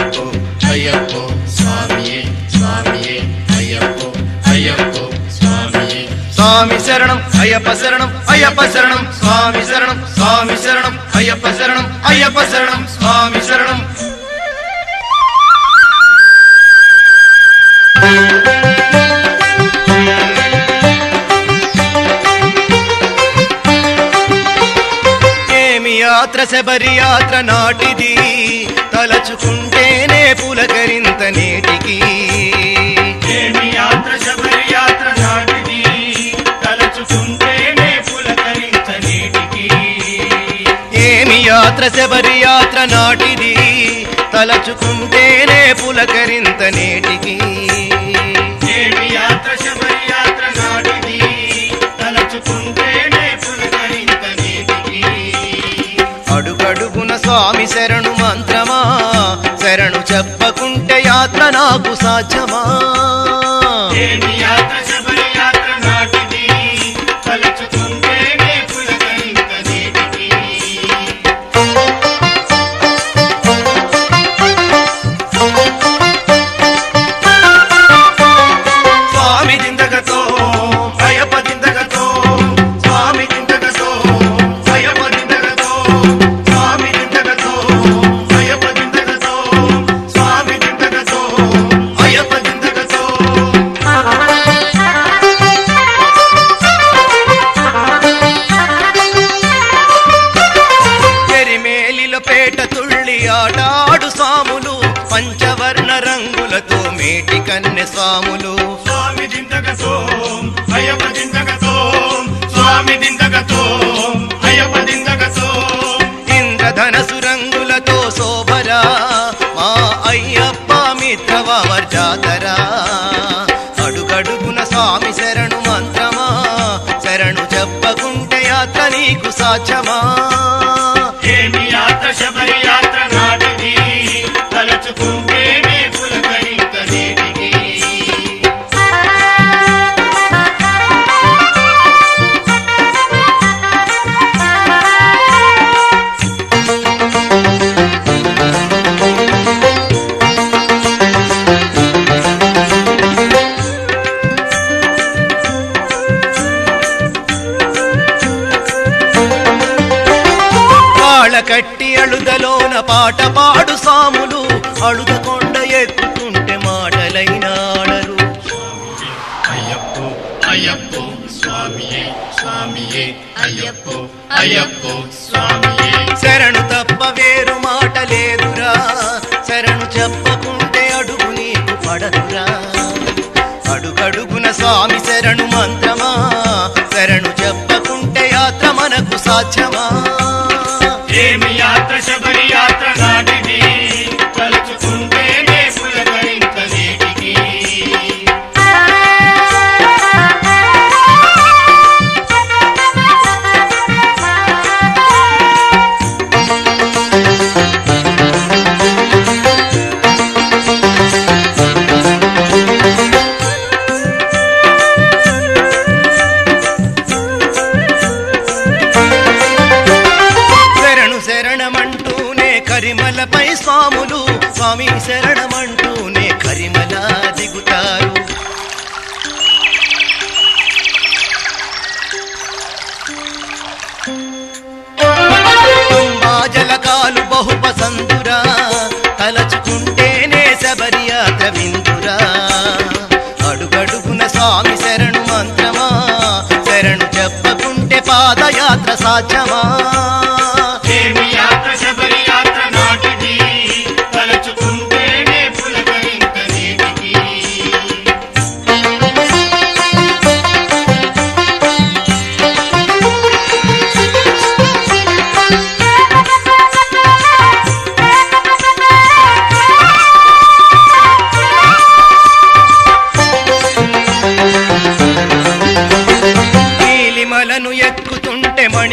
అయ్యప్పో అయ్యప్పో స్వామియే స్వామియే అయ్యప్పో అయ్యప్పో స్వామియే. స్వామి శరణం అయ్యప్ప శరణం అయ్యప్ప శరణం స్వామి శరణం స్వామి శరణం అయ్యప్ప శరణం అయ్యప్ప శరణం స్వామి శరణం. యాత్ర శబరి యాత్ర నాటిది. తలచుకుంటేనే పులకరింత నేటికి. ఏమి యాత్ర శబరి యాత్ర నాటిది. తలచుకుంటేనే పులకరించ నీటికి. ఏమి యాత్ర శబరి యాత్ర నాటిది. తలచుకుంటేనే పులకరింత నేటికి. అడుగడుగున స్వామి శరణు మంత్రమా? శరణు చెప్పకుంటే యాత్ర నాకు సాధ్యమా? మేటి కన్నె స్వాములు. స్వామి దిందగతో అయ్యప్ప దిందగతో స్వామి దిందగతో అయ్యప్ప దిందగతో ఇంద్రధనసు రంగులతో శోభరా మా అయ్యప్ప మిత్రవర్ జాతరా అడుగడుగున స్వామి శరణు మంత్రమా శరణు చెప్పకుంటే యాత్ర నీకు సాధ్యమా? పాట పాడు సాములు అಳುద కొండ ఎక్కుతుంటే మాటలైన ఆడరు అయ్యప్పో అయ్యప్పో స్వామియే స్వామియే అయ్యప్పో అయ్యప్పో స్వామియే. శరణు తప్ప వేరు మాట లేదురా శరణు చెప్పకుంటే అడుగు నీకు పడదురా. అడుగడుగున స్వామి శరణు మంత్రమా కరిమలపై స్వాములు స్వామి శరణమంటూనే కరిమల దిగుతారు. తుంబాజలకాలు బహుపసందురా తలచుకుంటేనే శబరి యాత్ర విందురా అడుగడుగున స్వామి శరణు మంత్రమా శరణు చెప్పకుంటే పాదయాత్ర సాధ్యమా?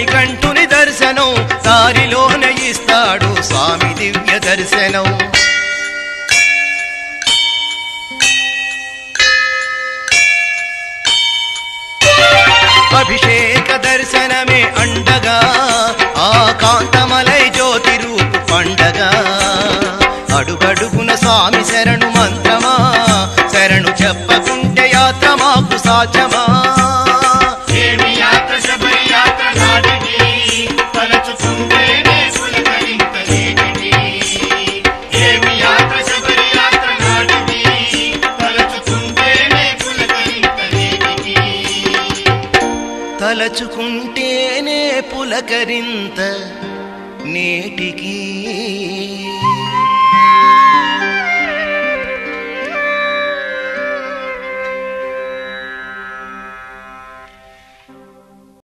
కంఠుని దర్శనం దారిలోన ఇస్తాడు స్వామి దివ్య దర్శనం. అభిషేక దర్శనమే అండగా ఆ కాంతమలై జ్యోతి రూపు పండగా. అడుగడుగున స్వామి శరణు మంత్ర తలచుకుంటేనే పులకరింత నేటికీ